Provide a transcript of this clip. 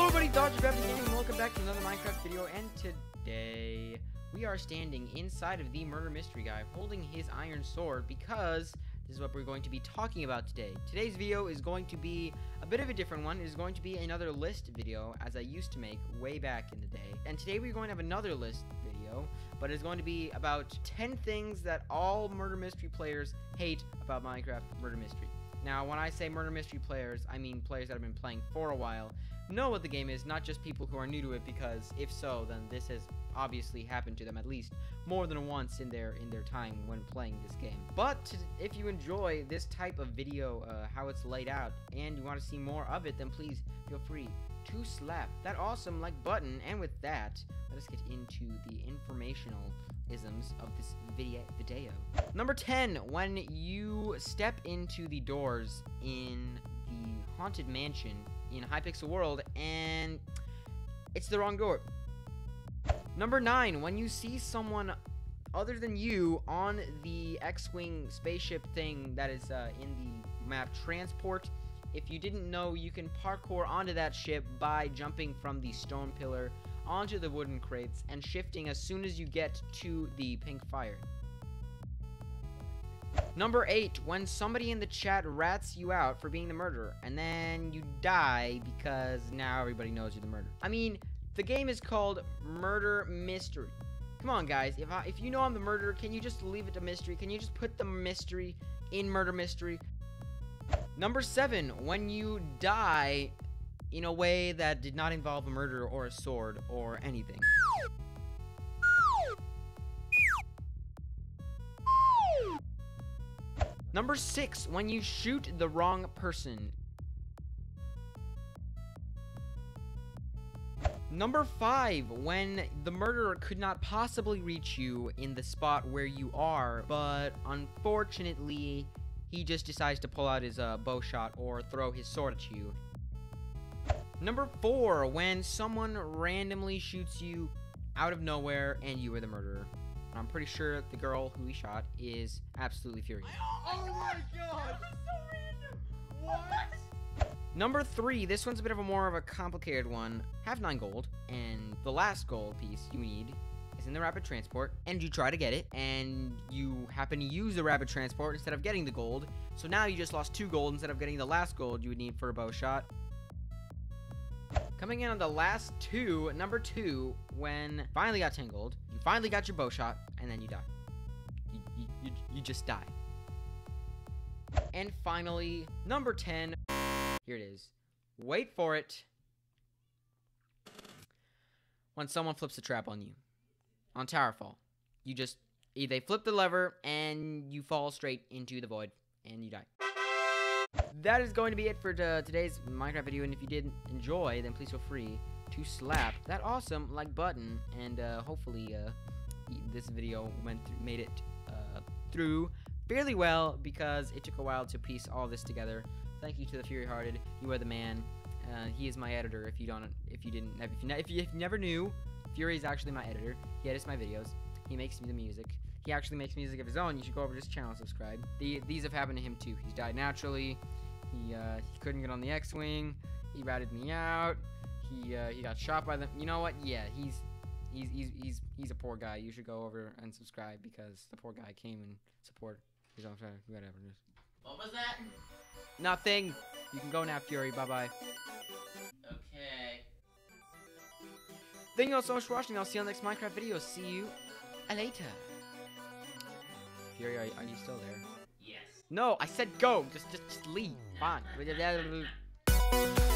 everybody, Dodger Gravity Gaming, and welcome back to another Minecraft video, and today we are standing inside of the murder mystery guy holding his iron sword because this is what we're going to be talking about today. Today's video is going to be a bit of a different one. It is going to be another list video as I used to make way back in the day. And today we're going to have another list video, but it's going to be about 10 things that all murder mystery players hate about Minecraft Murder Mystery. Now, when I say murder mystery players, I mean players that have been playing for a while, know what the game is, not just people who are new to it, because if so, then this has obviously happened to them at least more than once in their in their time when playing this game. But if you enjoy this type of video, uh, how it's laid out, and you want to see more of it, then please feel free to slap that awesome like button. And with that, let us get into the informational isms of this video video. Number 10, when you step into the doors in the haunted mansion in Hypixel World and it's the wrong door. Number 9, when you see someone other than you on the X-Wing spaceship thing that is uh, in the map transport, if you didn't know, you can parkour onto that ship by jumping from the stone pillar onto the wooden crates and shifting as soon as you get to the pink fire. Number 8, when somebody in the chat rats you out for being the murderer, and then you die because now everybody knows you're the murderer. I mean, the game is called Murder Mystery. Come on, guys. If, I, if you know I'm the murderer, can you just leave it to mystery? Can you just put the mystery in Murder Mystery? Number 7, when you die in a way that did not involve a murder or a sword or anything. Number six, when you shoot the wrong person. Number five, when the murderer could not possibly reach you in the spot where you are, but unfortunately, he just decides to pull out his uh, bow shot or throw his sword at you. Number four, when someone randomly shoots you out of nowhere and you are the murderer. I'm pretty sure the girl who he shot is absolutely furious. Oh my god! That was so! What? Number three, this one's a bit of a more of a complicated one. Have nine gold, and the last gold piece you need is in the rapid transport, and you try to get it, and you happen to use the rapid transport instead of getting the gold. So now you just lost two gold instead of getting the last gold you would need for a bow shot. Coming in on the last two, number two, when finally got 10 gold, you finally got your bow shot, and then you die. You, you, you, you just die. And finally, number 10, here it is. Wait for it. When someone flips a trap on you. On Towerfall. You just, eh, they flip the lever, and you fall straight into the void, and you die that is going to be it for uh, today's Minecraft video. And if you did enjoy, then please feel free to slap that awesome like button. And uh, hopefully, uh, this video went through, made it uh, through fairly well because it took a while to piece all this together. Thank you to the Fury Hearted. You are the man. Uh, he is my editor. If you don't, if you didn't, if you, if you, if you never knew, Fury is actually my editor. He edits my videos. He makes me the music. He actually makes music of his own. You should go over to his channel, and subscribe. The, these have happened to him too. He's died naturally. He uh, he couldn't get on the X-wing. He ratted me out. He uh, he got shot by them. You know what? Yeah, he's he's he's he's he's a poor guy. You should go over and subscribe because the poor guy came and support his own whatever it is. What was that? Nothing. You can go now, Fury. Bye bye. Okay. Thank you all so much for watching. I'll see you on the next Minecraft video. See you later. Fury, are, are you still there? Yes. No, I said go. Just, just, just leave. Fine.